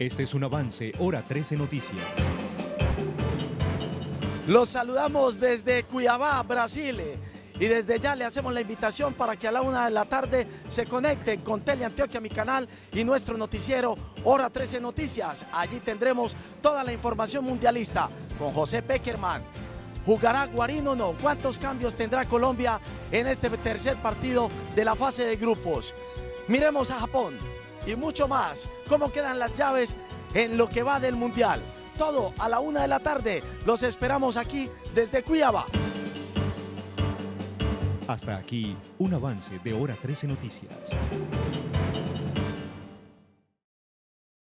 Este es un avance, hora 13 Noticias. Los saludamos desde Cuiabá, Brasil. Y desde ya le hacemos la invitación para que a la una de la tarde se conecten con Tele Antioquia, mi canal, y nuestro noticiero Hora 13 Noticias. Allí tendremos toda la información mundialista con José Peckerman. ¿Jugará Guarín o no? ¿Cuántos cambios tendrá Colombia en este tercer partido de la fase de grupos? Miremos a Japón y mucho más. ¿Cómo quedan las llaves en lo que va del Mundial? Todo a la una de la tarde. Los esperamos aquí desde Cuiabá. Hasta aquí, un avance de Hora 13 Noticias.